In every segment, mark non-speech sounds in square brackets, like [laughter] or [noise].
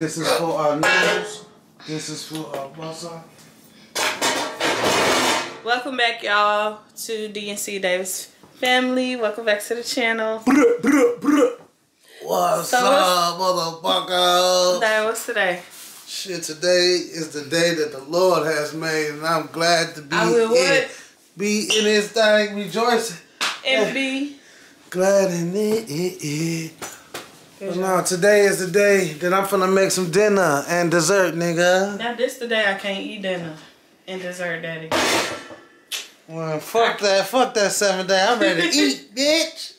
This is for our noodles. This is for our pasta. Welcome back, y'all, to DNC Davis family. Welcome back to the channel. What's So up, motherfucker? Dad, what's today? Shit, today is the day that the Lord has made, and I'm glad to be I will in, what? be in His thing, rejoicing. and be Glad in it. No, today is the day that I'm finna make some dinner and dessert, nigga. Now this the day I can't eat dinner and dessert, Daddy. Well, fuck that, fuck that seven day. I'm ready to [laughs] eat, bitch.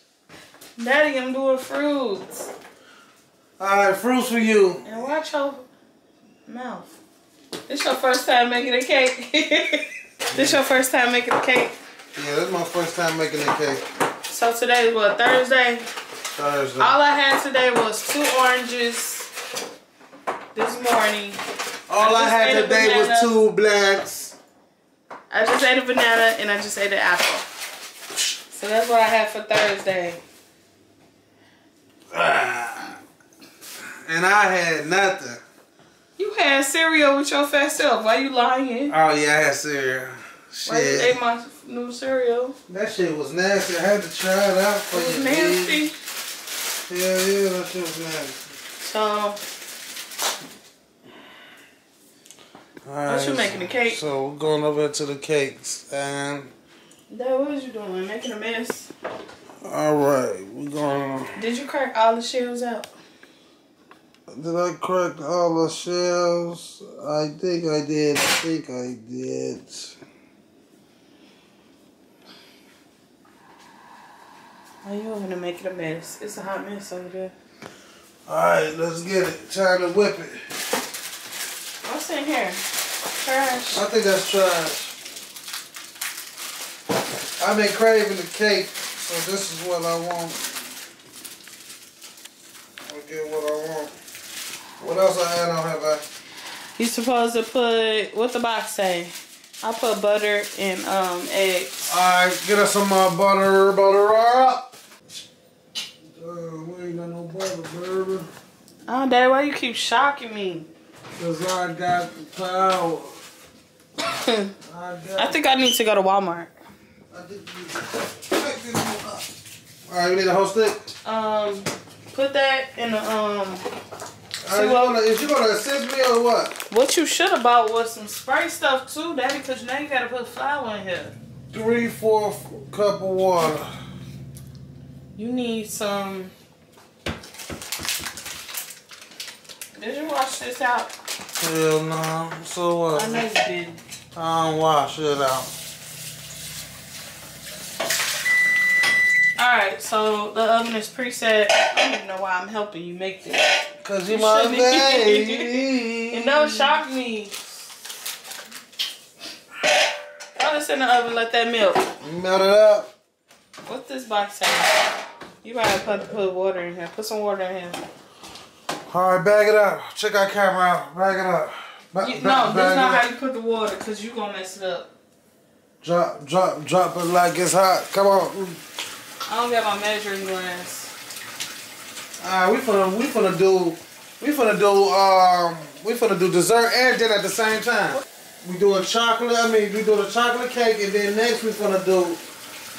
Daddy, I'm doing fruits. All right, fruits for you. And watch your mouth. This your first time making a cake. [laughs] this your first time making a cake. Yeah, this is my first time making a cake. So today is what Thursday. Thursday. All I had today was two oranges this morning. All I just had today was two blacks. I just ate a banana and I just ate an apple. So that's what I had for Thursday. Ah. And I had nothing. You had cereal with your fat self. Why you lying? Oh yeah, I had cereal. Why you ate my new cereal? That shit was nasty. I had to try it out for It was you. nasty. bitch. Yeah, that shit was nasty. So Alright, you making, a cake? So we're going over to the cakes and Dad, what was you doing? Making a mess? all right, we're going. Did you crack all the shells out? Did I crack all the shells? I think I did. I think I did. Why you over make it a mess? It's a hot mess over there. All right, let's get it. Time to whip it. What's in here? Trash. I think that's trash. I've been craving the cake, so this is what I want. I'll get what I want. What else I add on here, babe? You supposed to put what the box say? I put butter and um eggs. Alright, get us some more butter, butter up. Uh, we ain't got no butter, baby. Oh, Daddy, why you keep shocking me? Cause I got the power. I [coughs] got I think I need to go to Walmart. I think you- Pick this one up. Alright, you need a whole stick? Um, put that in the um. Alright, you what- gonna, is you gonna assist me or what? What you should have bought was some spray stuff too, Daddy, because now you gotta put flour in here. Three fourth cup of water. You need some. Did you wash this out? Hell no. So what? I know you did. I don't wash it out. All right, so the oven is preset. I don't even know why I'm helping you make this. Cause you my baby. [laughs] And don't shock me. Throw this in the oven, let that melt. Melt it up. What's this box say? You might have to put water in here. Put some water in here. Alright, bag it up. Check our camera out. Bag it up. Ba- You, no, that's not how you put the water, because you going to mess it up. Drop, drop, drop it like it's hot. Come on. I don't got my measuring glass. Alright, we finna, we finna do, we finna do, um, we finna do dessert and dinner at the same time. We doing chocolate, I mean, we doing a chocolate cake, and then next we finna do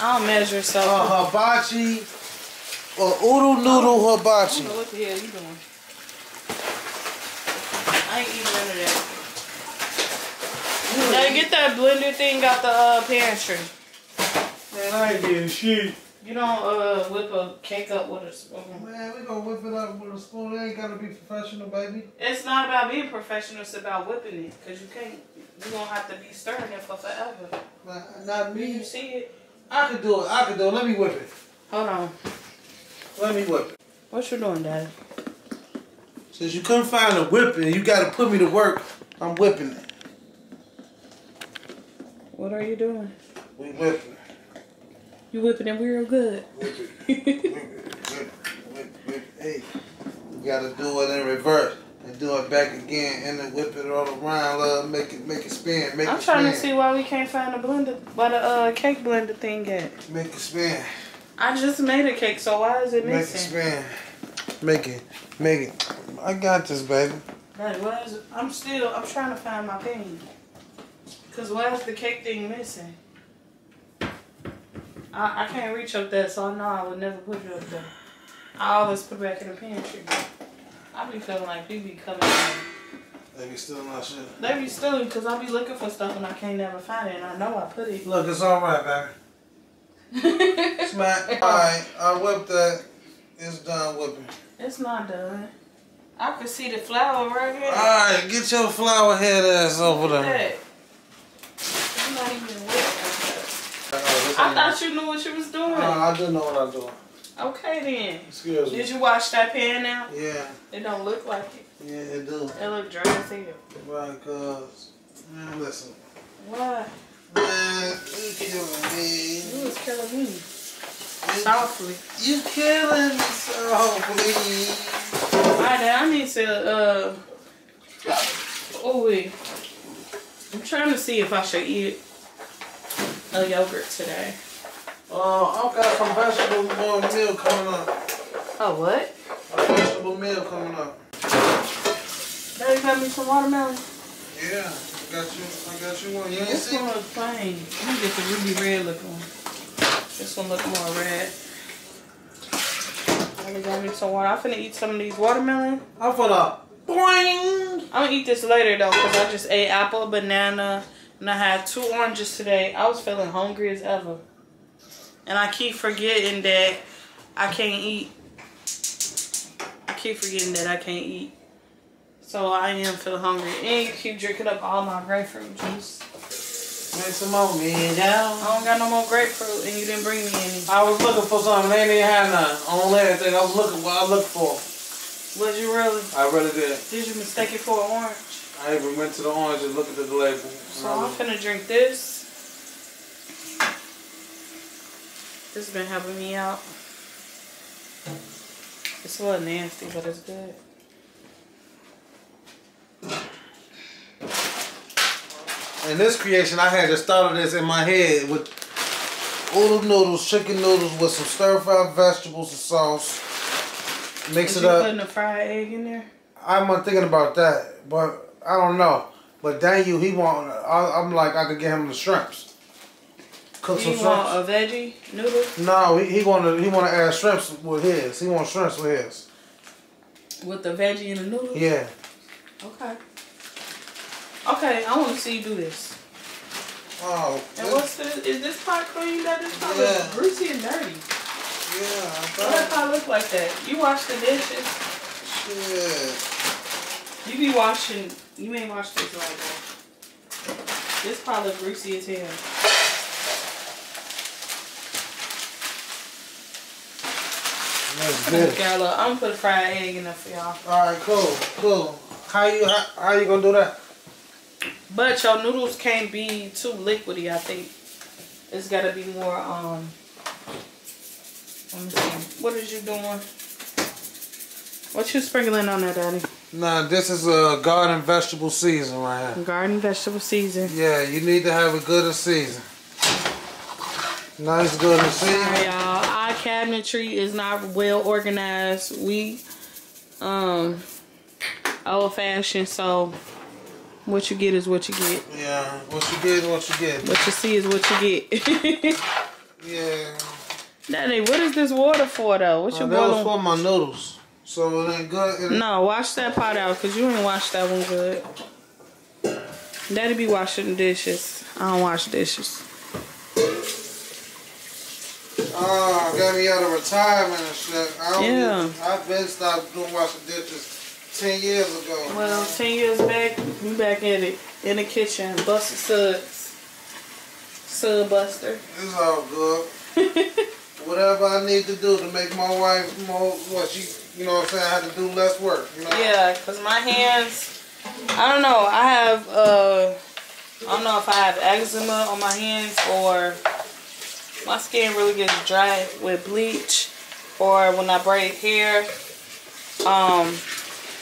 I don't measure, so uh, I hibachi or oodle noodle hibachi. what the hell you doing. I ain't eating none of that. Now get that blender thing out the uh, pantry. Man, I ain't getting shit. You don't uh, whip a cake up with a spoon. Man, we gonna whip it up with a spoon. It ain't gotta be professional, baby. It's not about being professional, it's about whipping it. Because you can't, you gonna have to be stirring it for forever. Not, not Do you me. see it? I could do it. I could do it. Let me whip it. Hold on. Let me whip it. What you doing, Daddy? Since you couldn't find a whipping, you gotta put me to work. I'm whipping it. What are you doing? We whipping. You whipping it real good. Whip it. Whip. Whip. Hey, you gotta do it in reverse and do it back again and then whip it all around. Love, make it, make it spin. Make I'm it trying spin. to see why we can't find a blender, why the uh, cake blender thing at. Make it spin. I just made a cake, so why is it Make it spin. Make it, make it. I got this, baby. Daddy, what is it? I'm still, I'm trying to find my pen. Cause why is the cake thing missing? I, I can't reach up there, so I know I would never put you up there. I always put it back in the pantry. I be feeling like people be coming in. They be still not shit. They be stealing because I be looking for stuff and I can't never find it and I know I put it. Look, it's all right, baby. [laughs] Smack. All right, I whipped that. It's done whipping. it's not done. I can see the flour right here. All right, get your flower head ass over Look at there. that. It's not even wet like that. This I thought you knew what you was doing. Uh, I didn't know what I was doing. Okay then. Excuse me. Did you wash that pan out? Yeah, It don't look like it. yeah, it do. It look dry as hell. Right, cuz. Man, listen. Why? Man, you killing me. You was killing me. You, Softly. you killing me softly. Alright, then I need to uh oh wait. I'm trying to see if I should eat a yogurt today. Uh, I've got some vegetable uh, meal coming up. Oh what? A vegetable meal coming up. Daddy got me some watermelon. Yeah, I got you. I got you one. You ain't This see? one looks plain. Let me get the ruby red looking one. This one look more red. Daddy got me some water. I'm finna eat some of these watermelon. I'm the boing. I'm gonna eat this later though, cause I just ate apple, banana, and I had two oranges today. I was feeling hungry as ever, and I keep forgetting that I can't eat. I keep forgetting that I can't eat, so I am feeling hungry. And you keep drinking up all my grapefruit juice. Make some more me I don't got no more grapefruit, and you didn't bring me any. I was looking for something. They didn't have none. On everything. I was looking what I looked for. Was you really? I really did. Did you mistake it for an orange? I even went to the orange and looked at the label. So I'm finna drink this. This has been helping me out. It's a little nasty, but it's good. In this creation, I had the start of this in my head with oodle noodles, chicken noodles with some stir-fried vegetables and sauce. Mix Was it up. putting a fried egg in there? I'm not thinking about that, but I don't know. But Daniel, he want. I, I'm like, I could get him the shrimps. Cook Do some you shrimps. want a veggie noodle no, he, he want to. He want to add shrimps with his. He wants shrimps with his. with the veggie and the noodle? Yeah. Okay. Okay, I want to see you do this. Oh. And what's this? Is this pot clean? That this pot Yeah. looks greasy and dirty. Yeah. I Why that pot look like that? You wash the dishes. Shit. You be washing. You ain't washed this like that. This pot look greasy as hell. That's I'm gonna good. get a little- I'm gonna put a fried egg in there for y'all. All right. Cool. Cool. How you how, how you gonna do that? But your noodles can't be too liquidy. I think it's gotta be more. Um. Let me see. What is you doing? What you sprinkling on there, Daddy? Nah, this is a garden vegetable season right here. Garden vegetable season. Yeah, you need to have a good season. Nice good season. y'all. Our cabinetry is not well organized. We um old fashioned, so what you get is what you get. Yeah, what you get, is what you get. What you see is what you get. [laughs] Yeah. Daddy, what is this water for though? What Uh, you that was boiling? for my noodles. So it ain't good. It No, wash that pot out because you ain't washed that one good. Daddy be washing dishes. I don't wash dishes. Oh, got me out of retirement and shit. I don't Yeah. I've been stopped doing washing dishes 10 years ago. Well, 10 years back, you back at it in the kitchen, busting suds. Sud buster. It's all good. [laughs] Whatever I need to do to make my wife more, what she, you know what I'm saying, I have to do less work. You know? Yeah, because my hands, I don't know, I have, uh, I don't know if I have eczema on my hands or my skin really gets dry with bleach or when I braid hair, um,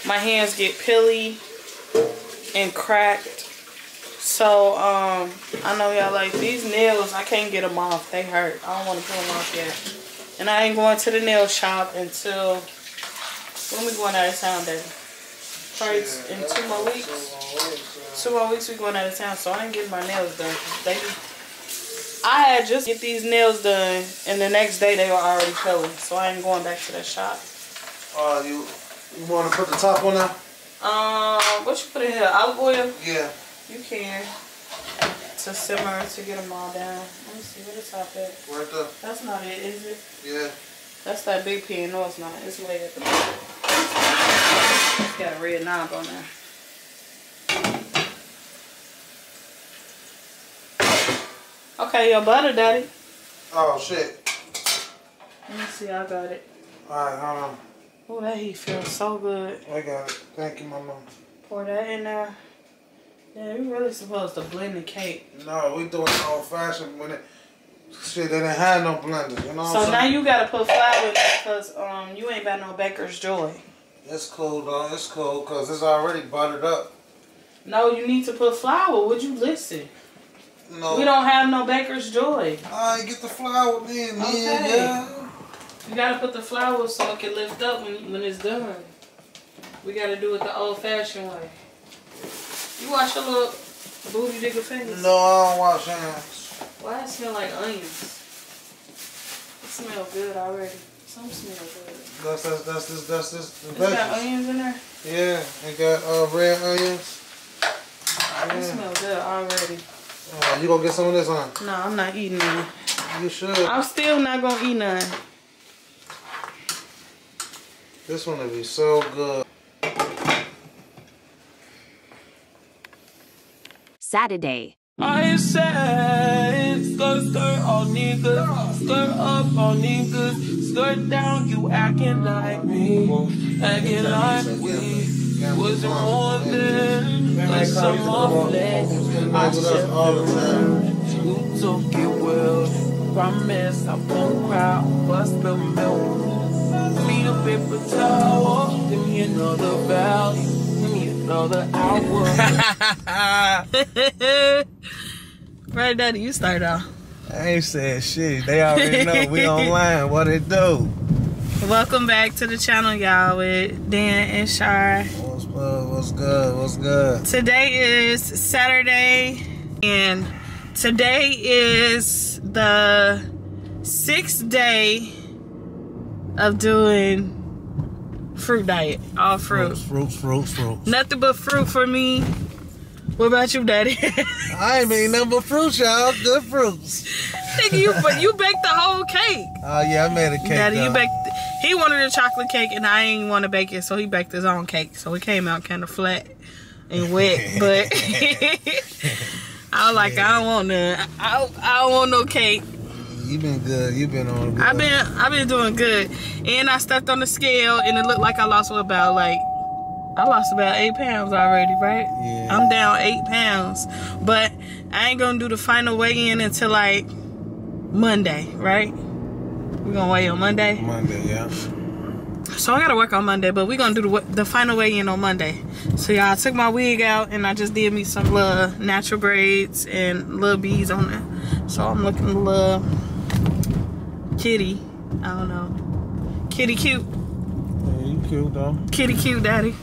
my hands get pilly and cracked. So, um, I know y'all like these nails, I can't get them off. They hurt. I don't want to put them off yet. And I ain't going to the nail shop until When we going out of town, Daddy? Probably in two more weeks. Two more weeks we going out of town, so I ain't getting my nails done. They, I had just get these nails done, and the next day they were already showing, so I ain't going back to that shop. Uh, you you want to put the top on now? Um, what you put in here? Olive oil? Yeah. You can. To simmer to get them all down. Let me see where the top at. Right there. That's not it, is it? Yeah. That's that big pen. No, it's not. It's way at the bottom. It's got a red knob on there. Okay, your butter, daddy. Oh shit. Let me see. I got it. All right, hold on. Oh, that heat feels so good. I got it. Thank you, mama. Pour that in there. Yeah, you really supposed to blend the cake. No, we doing it old fashioned when it. Shit, they didn't have no blender. You know what So I'm now you gotta put flour because um you ain't got no baker's joy. It's cool though. It's cool because it's already buttered up. No, you need to put flour. Would you listen? No. We don't have no baker's joy. All right, get the flour then. Okay. Yeah, yeah. You gotta put the flour so it can lift up when, when it's done. We gotta do it the old fashioned way. You wash your little booty digger fingers? No, I don't wash hands. Why it smell like onions? It smell good already. Some smell good. That's that's that's this that's this the It's got onions in there? Yeah, it got uh, red onions. It Yeah. smell good already. Uh, you gonna get some of this on? No, I'm not eating none. You should. I'm still not gonna eat none. This one will be so good. Saturday. I said, skirt, skirt, all niggas, skirt up, all niggas, skirt down, you acting like me, acting like we was more than a summer flex. I said, all the time. you took it well, promise I won't cry, paper towel, give me another value, give me another hour. [laughs] right, Daddy, you start off. I ain't said shit. They already know we [laughs] online. What it do? Welcome back to the channel, y'all, with Dan and Charr. What's good? What's good? What's good? Today is Saturday, and today is the sixth day of doing fruit diet. All fruit. fruits, fruits, fruits. Nothing but fruit for me. What about you, Daddy? [laughs] I ain't mean nothing but fruits, y'all. Good fruits. Nigga, you but you baked the whole cake. Oh yeah, I made a cake. Daddy, you baked. He wanted a chocolate cake, and I ain't want to bake it, so he baked his own cake. So it came out kind of flat and wet. [laughs] but [laughs] I was like, I don't want none. I, I don't want no cake. You been good. You've been on. Good. I've been I've been doing good, and I stepped on the scale, and it looked like I lost about like I lost about eight pounds already, right? Yeah. I'm down eight pounds, but I ain't gonna do the final weigh in until like Monday, right? We're gonna weigh on Monday. Monday, yeah. So I gotta work on Monday, but we're gonna do the, the final weigh in on Monday. So y'all I took my wig out and I just did me some little natural braids and little beads on it. So I'm looking a little kitty. I don't know. Kitty cute. Yeah, you cute though. Kitty cute daddy.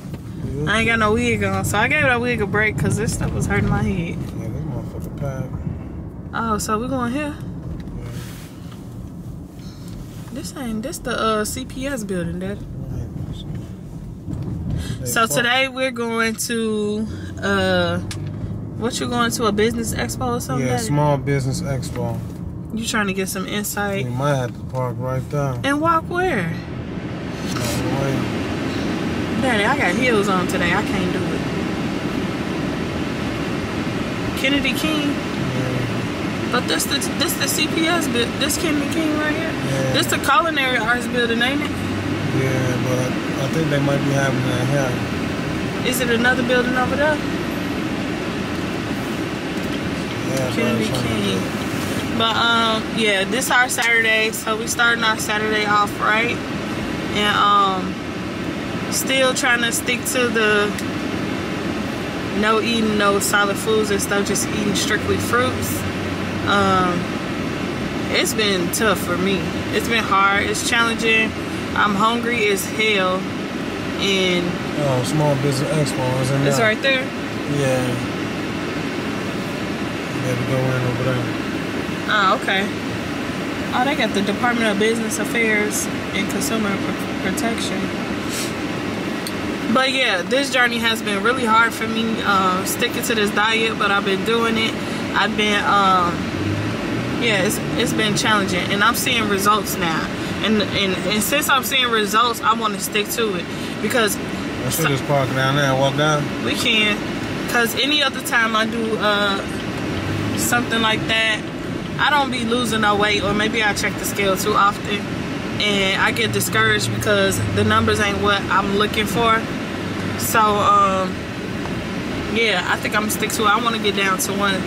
You I ain't got no wig on. So I gave that wig a break because this stuff was hurting my head. Yeah, this motherfucker pack. Oh, so we're going here? Yeah. This ain't this the uh CPS building, daddy. So today we're going to uh what you going to a business expo or something? Yeah, Daddy? small business expo. You trying to get some insight We might have to park right there. and walk where? Daddy, I got heels on today. I can't do it. Kennedy King, Yeah. but this the this the CPS bit. This Kennedy King right here. Yeah. This the culinary arts building, ain't it? yeah, but I think they might be having that here. Is it another building over there? Yeah, Kennedy King. But um, yeah, this our Saturday, so we starting our Saturday off right, and um, still trying to stick to the no eating no solid foods and stuff, just eating strictly fruits. Um, it's been tough for me. It's been hard. It's challenging. I'm hungry as hell. And Oh, Small Business Expo is in it's right there. Yeah. You go in over there. Oh, okay. Oh, they got the Department of Business Affairs and Consumer Protection. But yeah, this journey has been really hard for me uh, sticking to this diet, but I've been doing it. I've been, um, yeah, it's, it's been challenging, and I'm seeing results now. And, and and since I'm seeing results, I want to stick to it because I should just park down there and walk down. we can. Cause any other time I do uh, something like that, I don't be losing no weight, or maybe I check the scale too often, and I get discouraged because the numbers ain't what I'm looking for. So um, yeah, I think I'm gonna stick to it. I want to get down to one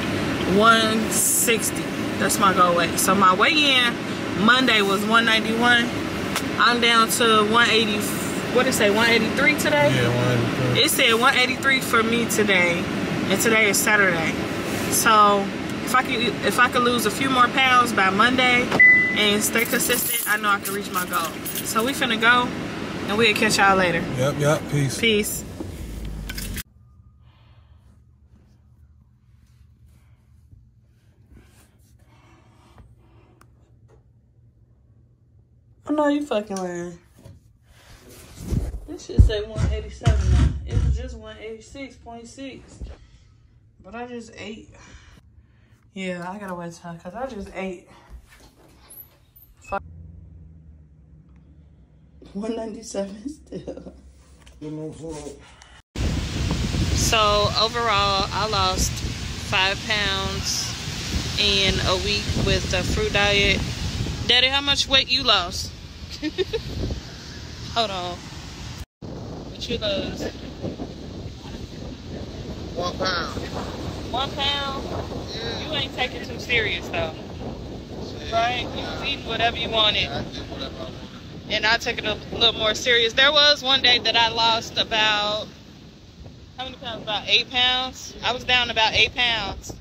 160. That's my goal weight. So my weigh-in Monday was 191. I'm down to 180. What did it say? 183 today. Yeah, one. It said 183 for me today, and today is Saturday. So if I could if I could lose a few more pounds by Monday and stay consistent, I know I can reach my goal. So we finna go, and we'll catch y'all later. Yep, yep. Peace. Peace. I know you fucking lying. This should say 187 now. It was just 186.6. But I just ate. Yeah, I gotta wait time because I just ate. Fuck. 197 still. So overall, I lost five pounds in a week with the fruit diet. Daddy, how much weight you lost? [laughs] Hold on. What you lost? One pound. One pound. You ain't taking too serious though, right? You was eating whatever you wanted, I did whatever I wanted. and I took it a little more serious. There was one day that I lost about how many pounds? About eight pounds. I was down about eight pounds,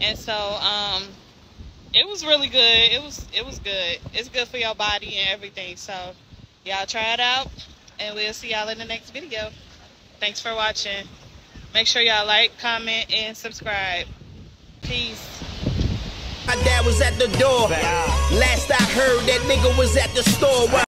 and so um, it was really good. It was it was good. It's good for your body and everything. So y'all try it out, and we'll see y'all in the next video. Thanks for watching. Make sure y'all like, comment, and subscribe. Peace. My dad was at the door. Last I heard, that nigga was at the store.